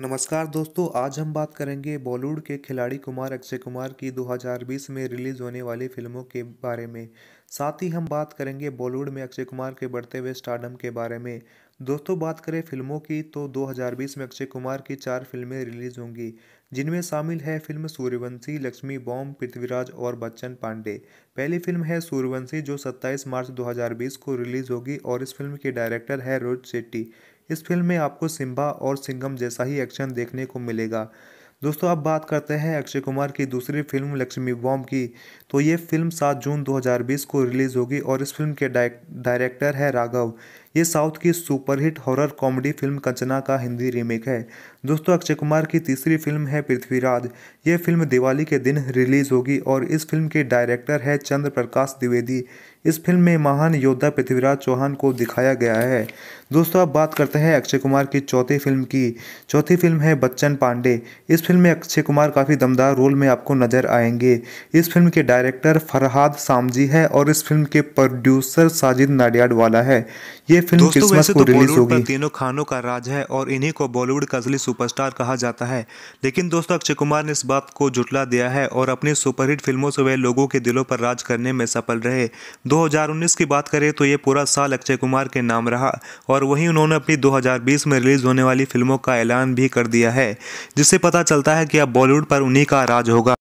नमस्कार दोस्तों, आज हम बात करेंगे बॉलीवुड के खिलाड़ी कुमार, अक्षय कुमार की 2020 में रिलीज़ होने वाली फ़िल्मों के बारे में। साथ ही हम बात करेंगे बॉलीवुड में अक्षय कुमार के बढ़ते हुए स्टारडम के बारे में। दोस्तों, बात करें फ़िल्मों की तो 2020 में अक्षय कुमार की चार फ़िल्में रिलीज़ होंगी, जिनमें शामिल है फ़िल्म सूर्यवंशी, लक्ष्मी बॉम्ब पृथ्वीराज और बच्चन पांडे। पहली फ़िल्म है सूर्यवंशी, जो 27 मार्च 2020 को रिलीज़ होगी और इस फ़िल्म के डायरेक्टर है रोहित शेट्टी। इस फ़िल्म में आपको सिम्बा और सिंगम जैसा ही एक्शन देखने को मिलेगा। दोस्तों, अब बात करते हैं अक्षय कुमार की दूसरी फ़िल्म लक्ष्मी बॉम्ब की। तो ये फ़िल्म 7 जून 2020 को रिलीज़ होगी और इस फ़िल्म के डायरेक्टर है राघव। ये साउथ की superhit horror comedy film Kanchana का हिंदी रीमेक है। दोस्तों, अक्षय कुमार की तीसरी फ़िल्म है पृथ्वीराज। ये फ़िल्म दिवाली के दिन रिलीज़ होगी और इस फ़िल्म के डायरेक्टर है चंद्र प्रकाश द्विवेदी। इस फ़िल्म में महान योद्धा पृथ्वीराज चौहान को दिखाया गया है। दोस्तों अब बात करते हैं अक्षय कुमार की चौथी फ़िल्म की। चौथी फ़िल्म है बच्चन पांडे। इस फ़िल्म में अक्षय कुमार काफ़ी दमदार रोल में आपको नज़र आएँगे। इस फ़िल्म के डायरेक्टर फरहाद सामजी है और इस फ़िल्म के प्रोड्यूसर साजिद नाडियाड वाला है। ये फ़िल्म क्रिसमस को तो रिलीज़ होगी। तीनों खानों का राज है और इन्हीं को बॉलीवुड का असली सुपरस्टार कहा जाता है। लेकिन दोस्तों अक्षय कुमार ने इस बात को जुटला दिया है और अपनी सुपरहिट फ़िल्मों से वे लोगों के दिलों पर राज करने में सफल रहे। 2019 की बात करें तो ये पूरा साल अक्षय कुमार के नाम रहा और वहीं उन्होंने अपनी 2020 में रिलीज़ होने वाली फ़िल्मों का ऐलान भी कर दिया है, जिससे पता चलता है कि अब बॉलीवुड पर उन्हीं का राज होगा।